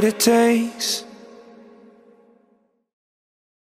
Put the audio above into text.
what it takes.